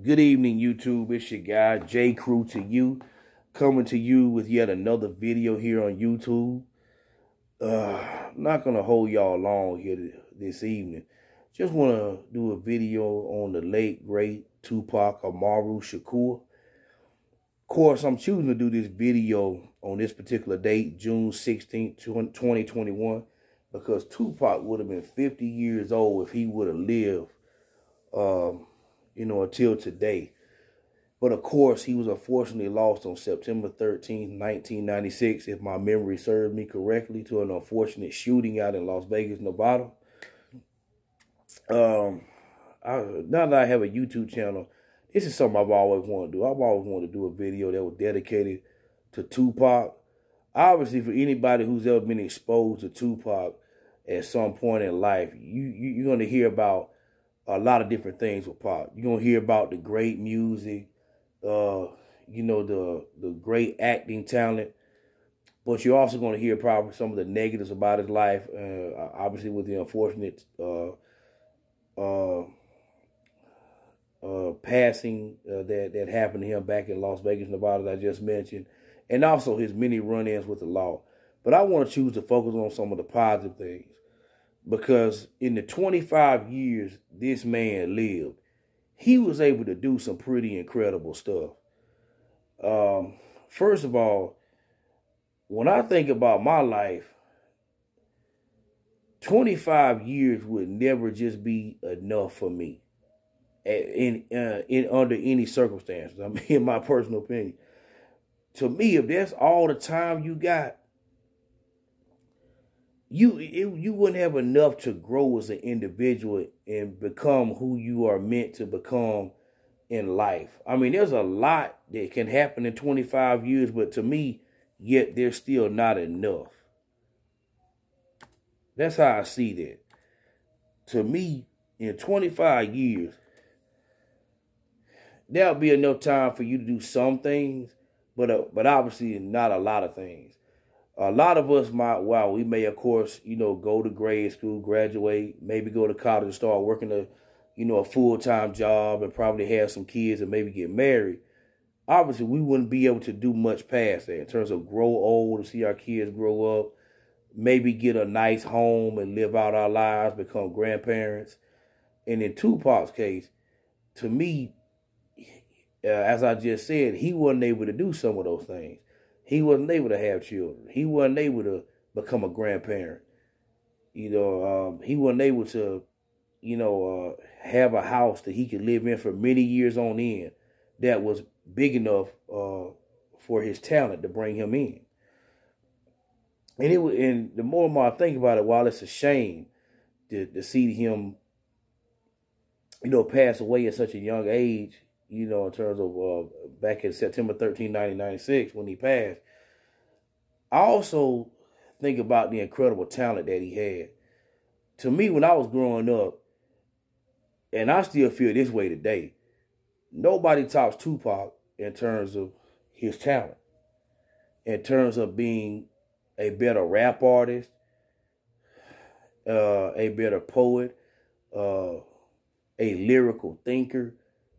Good evening, YouTube. It's your guy, J Crew to you, coming to you with yet another video here on YouTube. Uh, not going to hold y'all long here this evening. Just want to do a video on the late, great Tupac Amaru Shakur. Of course, I'm choosing to do this video on this particular date, June 16, 2021, because Tupac would have been 50 years old if he would have lived um, you know, until today. But of course, he was unfortunately lost on September 13, 1996, if my memory serves me correctly, to an unfortunate shooting out in Las Vegas, Nevada. Um, I, now that I have a YouTube channel, this is something I've always wanted to do. I've always wanted to do a video that was dedicated to Tupac. Obviously, for anybody who's ever been exposed to Tupac at some point in life, you, you you're going to hear about a lot of different things with Pac. You're gonna hear about the great music, uh, you know, the the great acting talent, but you're also gonna hear probably some of the negatives about his life. Uh, obviously, with the unfortunate uh, uh, uh passing uh, that that happened to him back in Las Vegas, Nevada, that I just mentioned, and also his many run-ins with the law. But I want to choose to focus on some of the positive things because in the 25 years this man lived, he was able to do some pretty incredible stuff. Um, first of all, when I think about my life, 25 years would never just be enough for me in uh, in under any circumstances. I mean, in my personal opinion, to me, if that's all the time you got, you it, you wouldn't have enough to grow as an individual and become who you are meant to become in life. I mean, there's a lot that can happen in 25 years, but to me, yet there's still not enough. That's how I see that. To me, in 25 years, there'll be enough time for you to do some things, but uh, but obviously not a lot of things a lot of us might, wow, we may, of course, you know, go to grade school, graduate, maybe go to college start working a, you know, a full time job and probably have some kids and maybe get married. Obviously, we wouldn't be able to do much past that in terms of grow old and see our kids grow up, maybe get a nice home and live out our lives, become grandparents. And in Tupac's case, to me, uh, as I just said, he wasn't able to do some of those things. He wasn't able to have children. He wasn't able to become a grandparent. You know, um, he wasn't able to, you know, uh, have a house that he could live in for many years on end that was big enough uh, for his talent to bring him in. And it and the more and more I think about it, while it's a shame to, to see him, you know, pass away at such a young age, you know, in terms of uh, back in September 13, 1996, when he passed. I also think about the incredible talent that he had. To me, when I was growing up, and I still feel this way today, nobody tops Tupac in terms of his talent, in terms of being a better rap artist, uh, a better poet, uh, a lyrical thinker,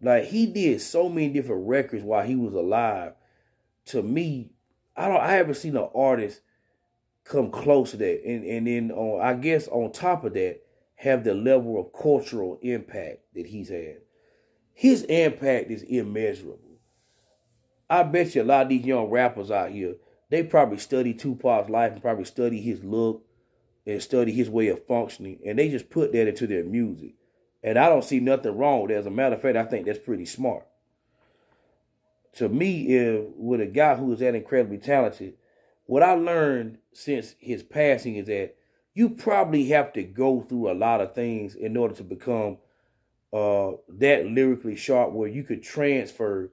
like he did so many different records while he was alive. To me, I don't I haven't seen an artist come close to that. And and then on I guess on top of that, have the level of cultural impact that he's had. His impact is immeasurable. I bet you a lot of these young rappers out here, they probably study Tupac's life and probably study his look and study his way of functioning, and they just put that into their music. And I don't see nothing wrong with it. As a matter of fact, I think that's pretty smart. To me, if with a guy who is that incredibly talented, what I learned since his passing is that you probably have to go through a lot of things in order to become uh, that lyrically sharp where you could transfer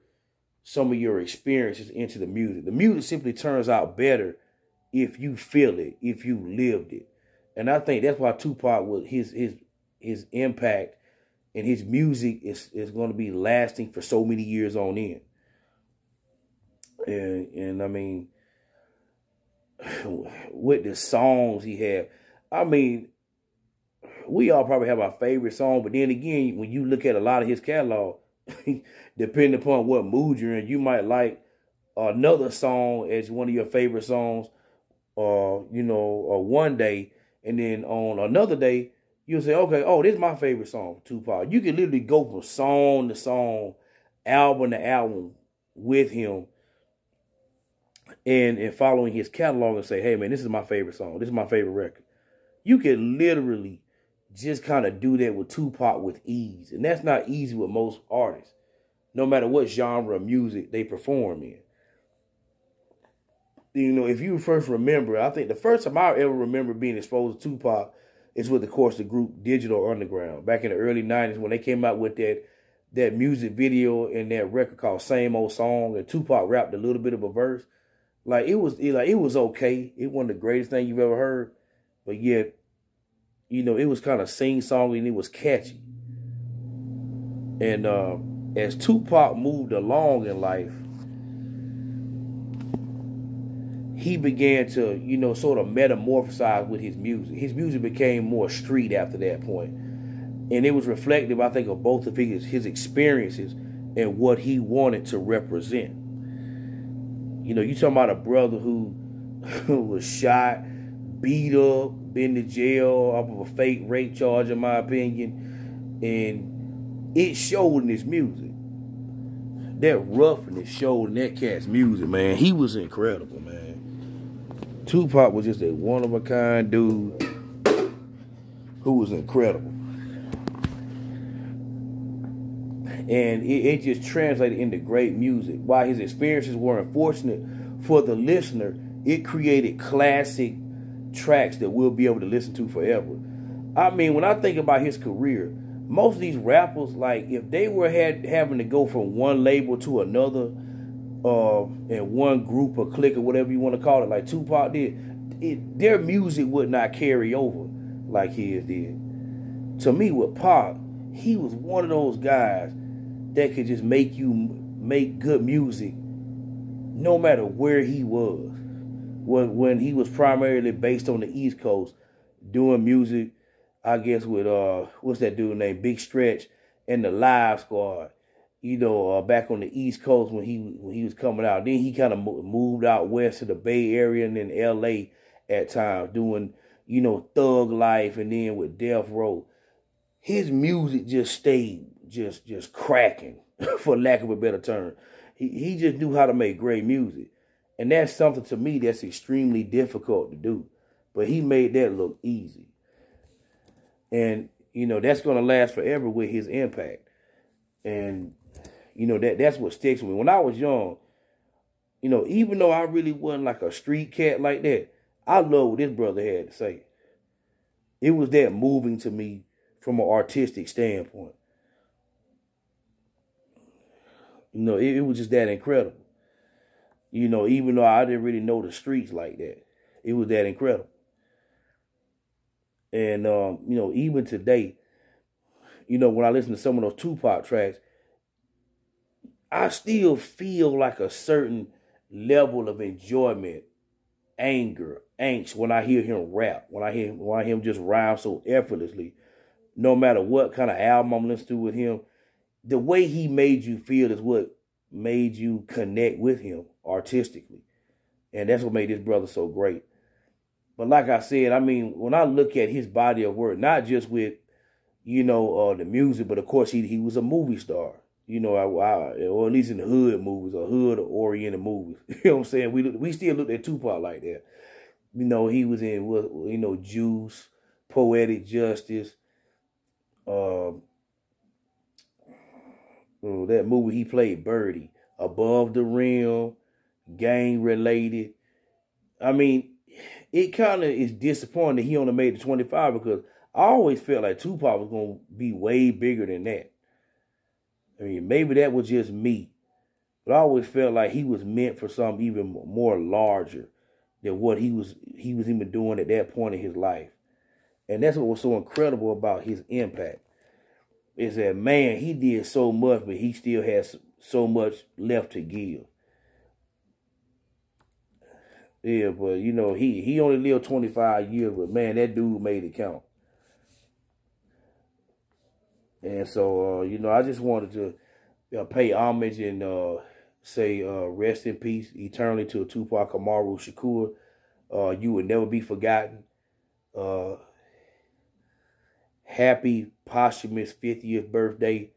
some of your experiences into the music. The music simply turns out better if you feel it, if you lived it. And I think that's why Tupac was his his his impact and his music is is going to be lasting for so many years on end. And and I mean, with the songs he had, I mean, we all probably have our favorite song, but then again, when you look at a lot of his catalog, depending upon what mood you're in, you might like another song as one of your favorite songs, or uh, you know, or one day, and then on another day, you'll say, okay, oh, this is my favorite song, Tupac. You can literally go from song to song, album to album with him and and following his catalog and say, hey man, this is my favorite song. This is my favorite record. You can literally just kind of do that with Tupac with ease. And that's not easy with most artists, no matter what genre of music they perform in. You know, if you first remember, I think the first time I ever remember being exposed to Tupac is with, of course, the group Digital Underground back in the early 90s when they came out with that that music video and that record called Same Old Song and Tupac rapped a little bit of a verse. Like it was it, like it was okay. It wasn't the greatest thing you've ever heard, but yet, you know, it was kind of sing song and it was catchy. And uh, as Tupac moved along in life, he began to, you know, sort of metamorphosize with his music. His music became more street after that point. And it was reflective, I think, of both of his, his experiences and what he wanted to represent. You know, you talking about a brother who, who was shot, beat up, been to jail off of a fake rape charge, in my opinion, and it showed in his music. That roughness showed in that cat's music, man. He was incredible, man. Tupac was just a one of a kind dude who was incredible. and it, it just translated into great music. While his experiences were unfortunate for the listener, it created classic tracks that we'll be able to listen to forever. I mean, when I think about his career, most of these rappers, like if they were had having to go from one label to another, uh, and one group or clique or whatever you want to call it, like Tupac did, it, their music would not carry over like his did. To me, with Pac, he was one of those guys that could just make you make good music no matter where he was. When when he was primarily based on the East Coast, doing music, I guess with uh what's that dude named Big Stretch and the Live Squad, you know, uh, back on the East Coast when he when he was coming out. Then he kind of moved out west to the Bay Area and then L.A. at times doing you know Thug Life and then with Death Row. His music just stayed just just cracking, for lack of a better term. He he just knew how to make great music. And that's something to me that's extremely difficult to do. But he made that look easy. And, you know, that's gonna last forever with his impact. And, you know, that that's what sticks with me. When I was young, you know, even though I really wasn't like a street cat like that, I love what this brother had to say. It was that moving to me from an artistic standpoint. You know, it, it was just that incredible. You know, even though I didn't really know the streets like that, it was that incredible. And um, you know, even today, you know, when I listen to some of those Tupac tracks, I still feel like a certain level of enjoyment, anger, angst when I hear him rap, when I hear when I hear him just rhyme so effortlessly, no matter what kind of album I'm listening to with him, the way he made you feel is what made you connect with him artistically. And that's what made this brother so great. But like I said, I mean, when I look at his body of work, not just with, you know, uh, the music, but of course he he was a movie star. You know, I, I, or at least in the hood movies or hood oriented movies. you know what I'm saying? We we still looked at Tupac like that. You know, he was in you know Juice, Poetic Justice, uh, uh, that movie he played Birdie, Above the Rim, gang related. I mean, it kind of is disappointing that he only made the 25 because I always felt like Tupac was going to be way bigger than that. I mean, maybe that was just me. But I always felt like he was meant for something even more larger than what he was he was even doing at that point in his life. And that's what was so incredible about his impact is that man, he did so much, but he still has so much left to give. Yeah, but you know, he he only lived 25 years, but man, that dude made it count. And so, uh, you know, I just wanted to uh, pay homage and uh, say uh, rest in peace eternally to Tupac Amaru Shakur. Uh, you would never be forgotten. Uh, happy posthumous 50th birthday.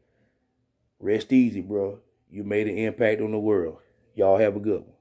Rest easy, bro. You made an impact on the world. Y'all have a good one.